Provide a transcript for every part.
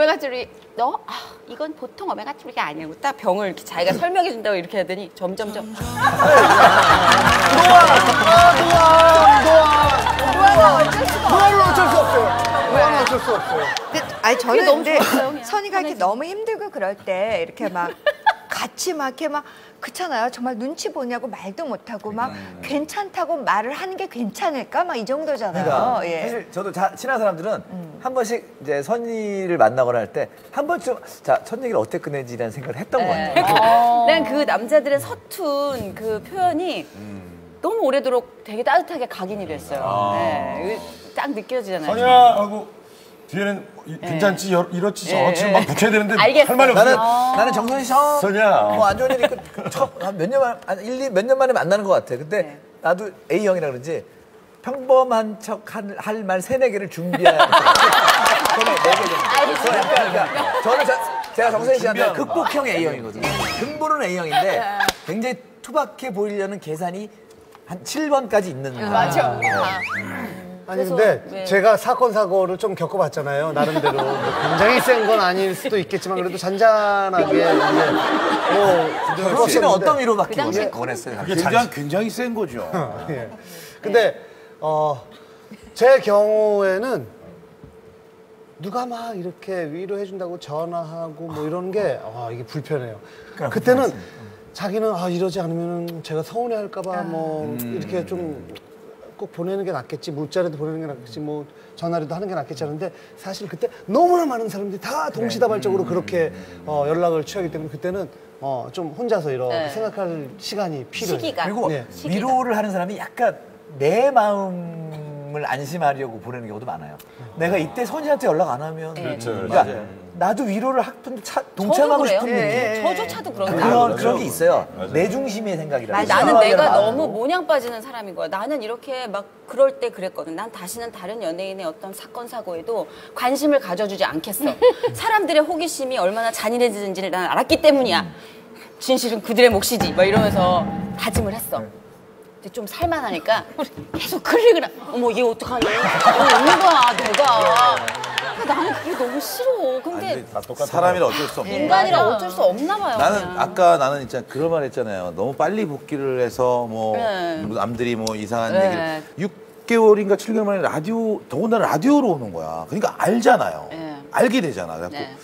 오메가3 너 아, 이건 보통 오메가3가 아니고 딱 병을 이렇게 자기가 설명해 준다고 이렇게 하더니 점점점 노아는 어쩔 수 없어요. 노아는 어쩔 수 없어요. 근데 아니 저는 너무 근데 좋았어요. 선이가 이렇게. 너무 힘들고 그럴 때 이렇게 막 같이 막 이렇게 막 그렇잖아요. 정말 눈치 보냐고 말도 못하고 막 괜찮다고 말을 하는 게 괜찮을까 막 이 정도잖아요. 그러니까 예. 사실 저도 자, 친한 사람들은 한 번씩 이제 선이를 만나거나 할 때 한 번쯤 자첫 얘기를 어떻게 끝내지라는 생각을 했던 것 같아요. 난 그 남자들의 서툰 그 표현이 너무 오래도록 되게 따뜻하게 각인이 됐어요. 네, 이게 딱 느껴지잖아요. 선이야 하고 뒤에는 이- 괜찮지 여- 이렇지 저렇지 예, 막 예. 붙여야 되는데 알겠어. 할 말이 나는 없어. 나는 정선이 형 선이야. 뭐안 좋은 일이 한몇년 만, 한 1, 2, 몇년 만에 만나는 것 같아. 근데 네. 나도 A 형이라 그런지 평범한 척할말 세네 개를 준비해야 돼. 세네 네개 정도. 그거 약간 그러니까 저는 저, 제가 정선이 씨한테 준비하는 거. 극복형 A 형이거든요. 근본은 A 형인데 굉장히 투박해 보이려는 계산이 한 7번까지 있는 거야. 맞아. 아니 그래서, 근데 네. 제가 사건 사고를 좀 겪어봤잖아요 나름대로 뭐 굉장히 센 건 아닐 수도 있겠지만 그래도 잔잔하게 이제 뭐형 씨는 어떤 위로 그 받기 당시에 원했어요? 굉장히 굉장히 센 거죠. 예. 근데 어, 제 경우에는 누가 막 이렇게 위로해준다고 전화하고 뭐 이런 게 아, 이게 불편해요. 그때는 자기는 아, 이러지 않으면 제가 서운해할까봐 뭐 이렇게 좀 꼭 보내는 게 낫겠지 물자라도 보내는 게 낫겠지 뭐 전화라도 하는 게 낫겠지 하는데 사실 그때 너무나 많은 사람들이 다 동시다발적으로 그렇게 어, 연락을 취하기 때문에 그때는 어, 좀 혼자서 이렇게 네. 생각할 시간이 필요해요. 시기가. 그리고 네. 위로를 하는 사람이 약간 내 마음을 안심하려고 보내는 경우도 많아요. 내가 이때 선이한테 연락 안 하면 그렇죠, 그렇죠. 그러니까 나도 위로를 차- 동참하고 저도 싶은 그래요. 느낌. 저조차도 그런 거 그런 그런 게 있어요. 내 중심의 생각이라. 아니, 나는 내가 너무 모냥 빠지는 사람인 거야. 나는 이렇게 막 그럴 때 그랬거든. 난 다시는 다른 연예인의 어떤 사건 사고에도 관심을 가져주지 않겠어. 사람들의 호기심이 얼마나 잔인해지는지를 난 알았기 때문이야. 진실은 그들의 몫이지. 막 이러면서 다짐을 했어. 근데 좀 살만하니까 계속 클릭을 하- 어머 얘 어떡하니? 어, 오빠 내가 나는 그게 너무 싫어. 근데 사람이라 어쩔 수 없는 인간이라 어쩔 수 없나 봐요. 나는 그냥. 아까 나는 진짜 그런 말 했잖아요. 너무 빨리 복귀를 해서 뭐 네. 남들이 뭐 이상한 네. 얘기를 6개월인가 7개월 만에 라디오 더군다나 라디오로 오는 거야. 그러니까 알잖아요. 네. 알게 되잖아. 그래갖고 네.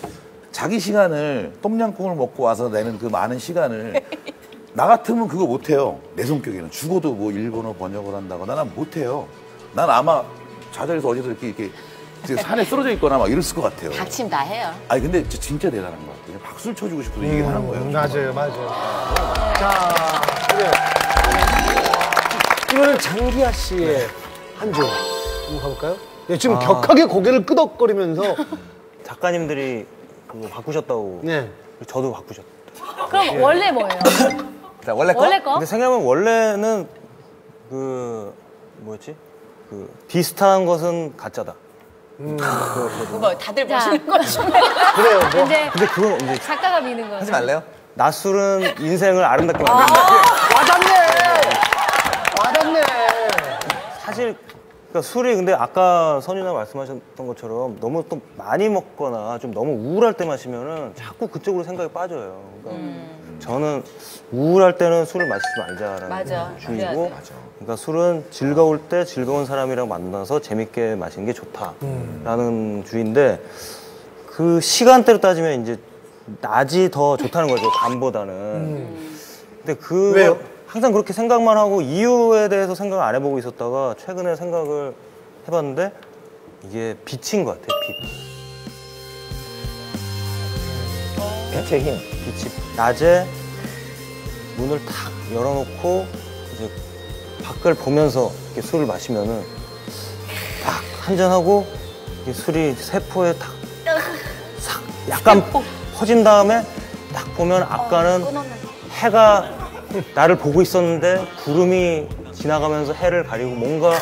자기 시간을 ต้m양꿍을 먹고 와서 내는 그 많은 시간을 나 같으면 그거 못해요. 내 성격에는 죽어도 뭐 일본어 번역을 한다거나 난 못해요. 난 아마 좌절해서 어디서 이렇게 이렇게 산에 쓰러져 있거나 막 이랬을 것 같아요. 닥침 다 해요. 아니 근데 저 진짜 대단한 것 같아요. 박수를 쳐주고 싶어서 얘기를 하는 거예요. 음, 맞아요, 맞아요. 자, 이제 이번엔 장기하 씨의 한줄 한번 가볼까요? 예, 지금 격하게 고개를 끄덕거리면서 작가님들이 그거 바꾸셨다고. 네. 저도 바꾸셨다. 그럼 원래 뭐예요? 자, 원래 거? 원래 거? 근데 생각해보면 원래는 그 뭐였지? 그 비슷한 것은 가짜다. 그거 다들 자. 보시는 거 중에 그래요. 뭐 이제 근데 그건 이제 작가가 미는 거. 하지 말래요? 낮술은 인생을 아름답게 만든다. 와닿네. 와닿네. 사실 그러니까 술이 근데 아까 선윤아 말씀하셨던 것처럼 너무 또 많이 먹거나 좀 너무 우울할 때 마시면은 자꾸 그쪽으로 생각이 빠져요. 그러니까 저는 우울할 때는 술을 마시지 말자라는 맞아. 주의고. 그러니까 술은 즐거울 때 즐거운 사람이랑 만나서 재밌게 마시는 게 좋다라는 주의인데 그 시간대로 따지면 이제 낮이 더 좋다는 거죠 밤보다는. 근데 그 왜요? 항상 그렇게 생각만 하고 이유에 대해서 생각을 안 해보고 있었다가 최근에 생각을 해봤는데 이게 빛인 것 같아요. 빛. 빛의 힘. 빛이 낮에 문을 탁 열어놓고 이제 밖을 보면서 이렇게 술을 마시면은 딱 한잔하고 이 술이 세포에 탁, 싹 약간 퍼진 다음에 딱 보면 아까는 해가 나를 보고 있었는데 구름이 지나가면서 해를 가리고 뭔가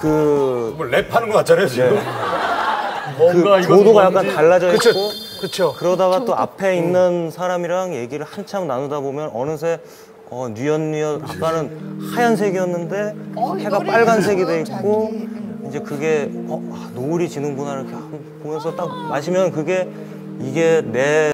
그, 뭐 랩하는 것 같잖아요 지금. 그 뭔가 이건 조도가 약간. 달라져 그쵸. 있고 그렇죠. 그러다가 또 앞에 있는 사람이랑 얘기를 한참 나누다 보면 어느새 어, 뉘엿뉘엿 아까는 하얀색이었는데 해가 빨간색이 돼 있고 이제 그게 어, 아, 노을이 지는구나 이렇게 보면서 딱 마시면 그게 이게 내